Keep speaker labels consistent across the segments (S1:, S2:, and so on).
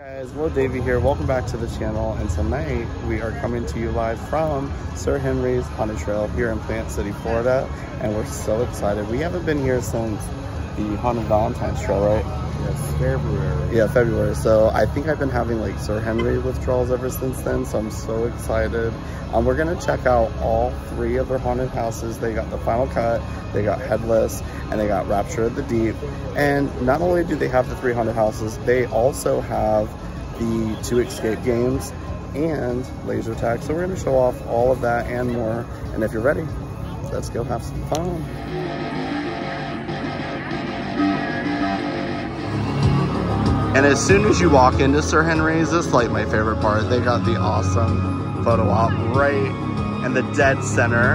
S1: guys, Whoa Davie here. Welcome back to the channel. And tonight we are coming to you live from Sir Henry's Haunted Trail here in Plant City, Florida. And we're so excited. We haven't been here since the Haunted Valentine's Trail, right?
S2: Yes, February.
S1: Yeah, February. So I think I've been having like Sir Henry withdrawals ever since then. So I'm so excited. Um, we're gonna check out all three of their haunted houses. They got the Final Cut, they got Headless, and they got Rapture of the Deep. And not only do they have the three haunted houses, they also have the two escape games and laser tag. So we're gonna show off all of that and more. And if you're ready, let's go have some fun. And as soon as you walk into Sir Henry's, this is like my favorite part. They got the awesome photo op right in the dead center.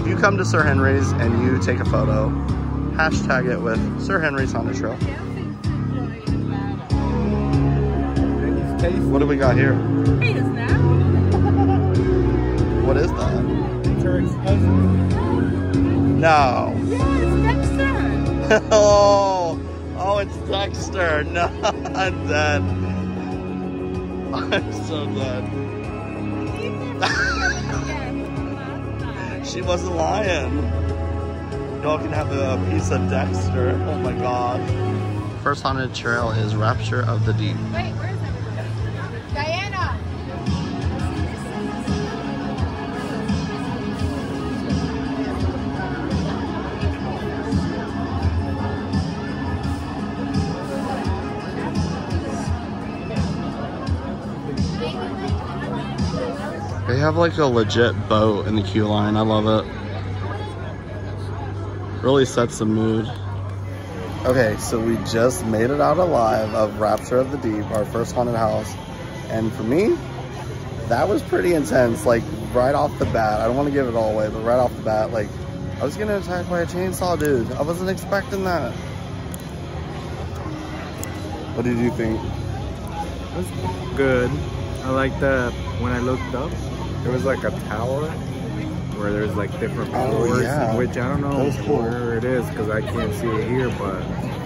S1: If you come to Sir Henry's and you take a photo, hashtag it with Sir Henry's Haunted Trail. What do we got here?
S3: Hey, is that?
S1: What is that? No.
S3: Yes, Dexter.
S1: oh, oh, it's Dexter. No, I'm dead. I'm so dead. She wasn't lying. Y'all can have a piece of Dexter. Oh my god. First haunted trail is Rapture of the Deep.
S3: Wait,
S1: have like a legit boat in the queue line. I love it. Really sets the mood. Okay, so we just made it out alive of Rapture of the Deep, our first haunted house. And for me, that was pretty intense. Like right off the bat, I don't want to give it all away, but right off the bat, like I was getting attacked by a chainsaw dude. I wasn't expecting that. What did you think?
S2: It was good. I like that when I looked up, there was like a tower where there's like different
S1: Oh,
S2: floors,
S1: yeah.
S2: which I don't know
S1: cool.
S2: where it is because I can't see it here, but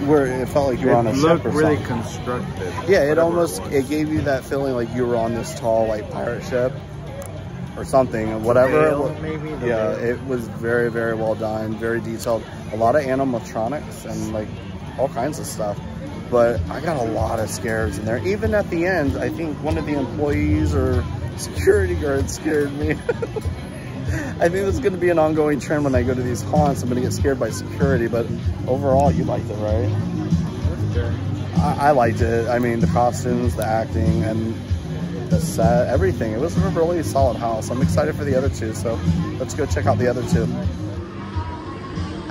S1: Where it felt like you were on a
S2: it
S1: ship
S2: looked
S1: or
S2: really
S1: something.
S2: constructed.
S1: Yeah, it almost
S2: was.
S1: it gave you that feeling like you were on this tall like pirate ship or something, whatever. it
S2: maybe.
S1: Yeah,
S2: veil.
S1: it was very very well done, very detailed. A lot of animatronics and like all kinds of stuff. But I got a lot of scares in there. Even at the end, I think one of the employees or security guards scared me. I think is going to be an ongoing trend when I go to these haunts. I'm going to get scared by security, but overall, you liked it, right? I, I liked it. I mean, the costumes, the acting, and the set, everything. It was a really solid house. I'm excited for the other two, so let's go check out the other two.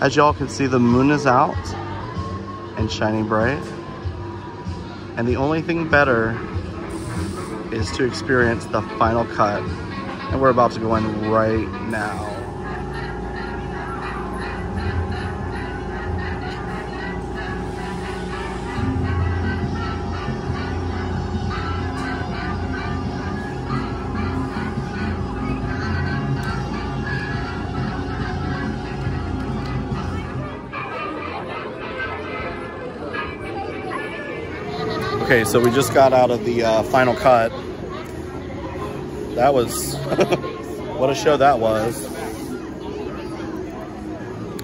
S1: As y'all can see, the moon is out and shining bright. And the only thing better is to experience the final cut. And we're about to go in right now. Okay, so we just got out of the uh, final cut. That was what a show that was.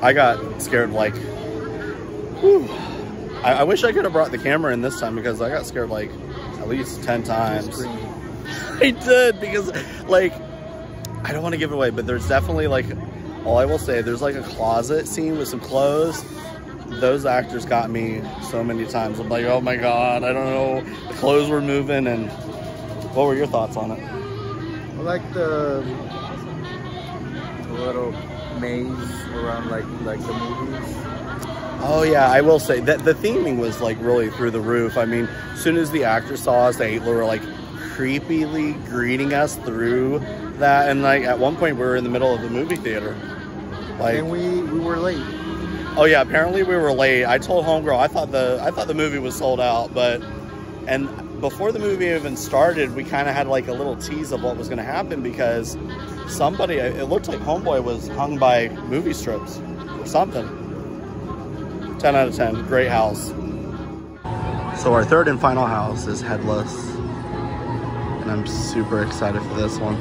S1: I got scared like. whew. I, I wish I could have brought the camera in this time because I got scared like at least ten times. I did because like I don't want to give it away, but there's definitely like all I will say there's like a closet scene with some clothes. Those actors got me so many times. I'm like, oh my god, I don't know. The clothes were moving, and what were your thoughts on it?
S2: I like the, the little maze around like like the movies.
S1: Oh yeah, I will say that the theming was like really through the roof. I mean, as soon as the actors saw us, they were like creepily greeting us through that, and like at one point we were in the middle of the movie theater. Like,
S2: and we we were late.
S1: Oh yeah, apparently we were late. I told homegirl I thought the I thought the movie was sold out, but and before the movie even started, we kind of had like a little tease of what was going to happen because somebody it looked like homeboy was hung by movie strips or something. 10 out of 10. Great house. So our third and final house is Headless. And I'm super excited for this one.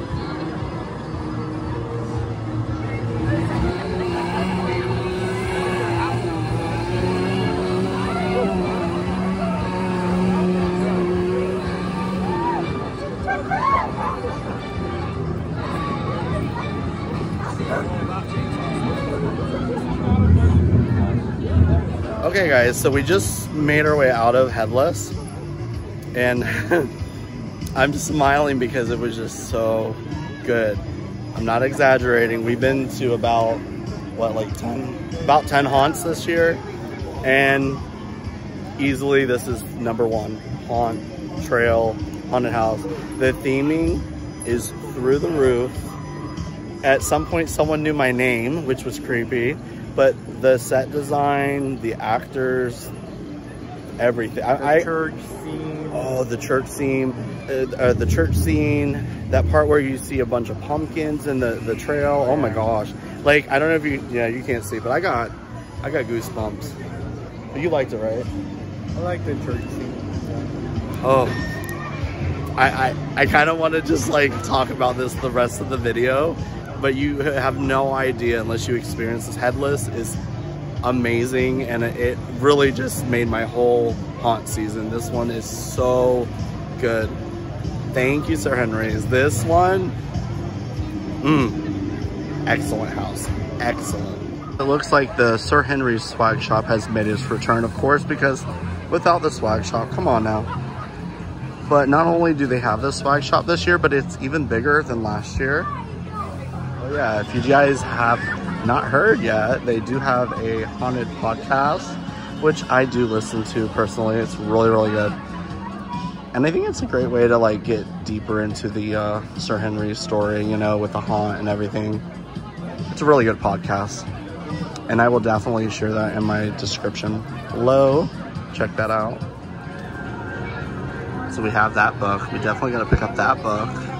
S1: Okay guys, so we just made our way out of Headless and I'm smiling because it was just so good. I'm not exaggerating. We've been to about what like 10 about 10 haunts this year and easily this is number one haunt trail haunted house. The theming is through the roof. At some point someone knew my name, which was creepy, but the set design, the actors, everything.
S2: The
S1: I, I
S2: church scene.
S1: Oh, the church scene, uh, uh, the church scene, that part where you see a bunch of pumpkins in the, the trail. Oh my gosh. Like, I don't know if you, yeah, you can't see, but I got, I got goosebumps. You liked it, right?
S2: I like the church scene.
S1: Oh, I, I, I kind of want to just like talk about this the rest of the video, but you have no idea unless you experience this. Headless is amazing and it really just made my whole haunt season. This one is so good. Thank you, Sir Henry's. This one, mmm, excellent house, excellent. It looks like the Sir Henry's swag shop has made its return, of course, because without the swag shop, come on now. But not only do they have the swag shop this year, but it's even bigger than last year. Oh yeah, if you guys have not heard yet, they do have a haunted podcast, which I do listen to personally. It's really, really good. And I think it's a great way to like get deeper into the uh, Sir Henry story, you know, with the haunt and everything. It's a really good podcast. And I will definitely share that in my description below. Check that out. So we have that book. We definitely got to pick up that book.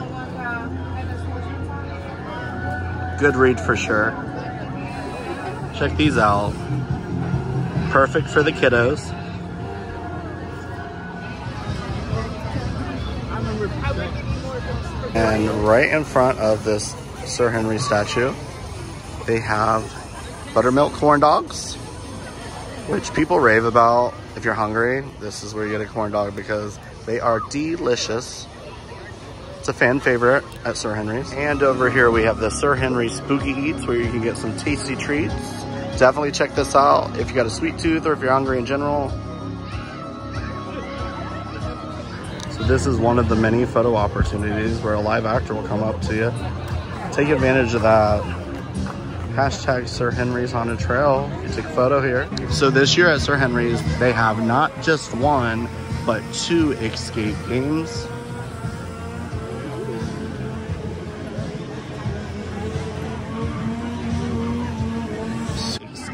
S1: Good read for sure. Check these out. Perfect for the kiddos. And right in front of this Sir Henry statue, they have buttermilk corn dogs, which people rave about. If you're hungry, this is where you get a corn dog because they are delicious. It's a fan favorite at Sir Henry's. And over here we have the Sir Henry Spooky Eats where you can get some tasty treats. Definitely check this out if you got a sweet tooth or if you're hungry in general. So this is one of the many photo opportunities where a live actor will come up to you. Take advantage of that. Hashtag Sir Henry's Haunted Trail. You take a photo here. So this year at Sir Henry's, they have not just one, but two escape games.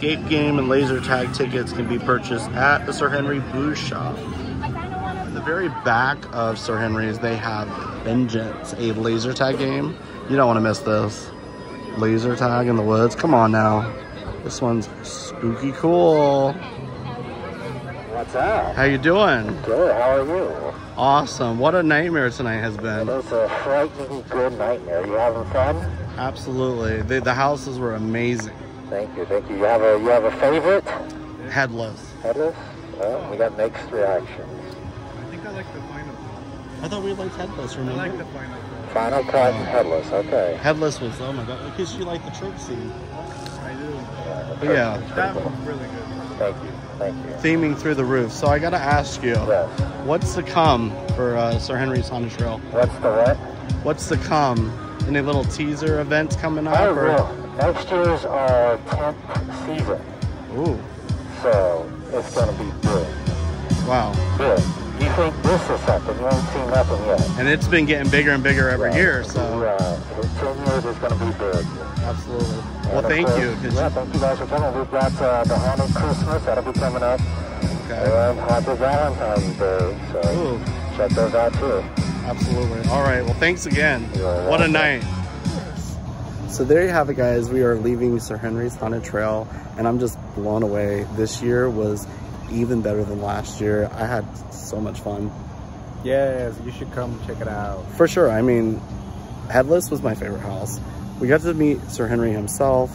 S1: Escape game and laser tag tickets can be purchased at the Sir Henry Booze Shop. In the very back of Sir Henry's, they have Vengeance, a laser tag game. You don't want to miss this. Laser tag in the woods. Come on now. This one's spooky cool.
S4: What's up?
S1: How you doing?
S4: Good, how are you?
S1: Awesome. What a nightmare tonight has been.
S4: It's a frightening good nightmare. You having fun?
S1: Absolutely. The, the houses were amazing.
S4: Thank you, thank you. You have a you have a favorite?
S1: Headless.
S4: Headless? Well, we got mixed reactions.
S2: I think I like the final.
S1: I thought we liked Headless, remember?
S2: I like the final.
S4: Final cut and headless, okay.
S1: Headless was, oh my god, because you like the church scene.
S2: I do.
S1: But yeah,
S2: That was really good.
S4: Thank you, thank you.
S1: theming through the roof. So I gotta ask you,
S4: Yes.
S1: what's to come for uh, Sir Henry's Haunted Trail?
S4: What's the what?
S1: What's to come? Any little teaser events coming up?
S4: Oh,
S1: or-
S4: well, next year's our 10th season,
S1: Ooh,
S4: so it's gonna be big.
S1: wow.
S4: Big. You think this is something? You ain't seen nothing yet.
S1: And it's been getting bigger and bigger every
S4: Right.
S1: year, so
S4: Right. In 10 years, it's gonna be big.
S1: absolutely. Well, thank
S4: course-
S1: you.
S4: Yeah, thank you guys for coming. We've got uh, the Haunted Christmas that'll be coming up,
S1: okay.
S4: and Haunted Valentine's Day. So
S1: Ooh,
S4: check those out too.
S1: absolutely. All right. Well, thanks again.
S4: You're
S1: What a night. So there you have it, guys. We are leaving Sir Henry's Haunted Trail, and I'm just blown away. This year was even better than last year. I had so much fun.
S2: Yes, you should come check it out.
S1: For sure. I mean, Headless was my favorite house. We got to meet Sir Henry himself.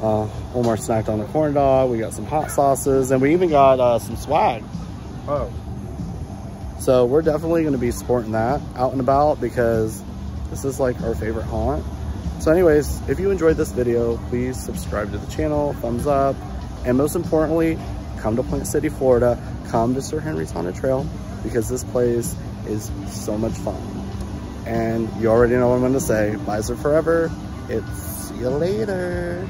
S1: Uh, Omar snacked on a corn dog. We got some hot sauces, and we even got uh, some swag.
S2: Oh,
S1: So we're definitely going to be supporting that out and about because this is like our favorite haunt. So anyways, if you enjoyed this video, please subscribe to the channel, thumbs up, and most importantly, come to Plant City, Florida. Come to Sir Henry's Haunted Trail because this place is so much fun. And you already know what I'm to say. Bye, Sir Forever. It's see you later.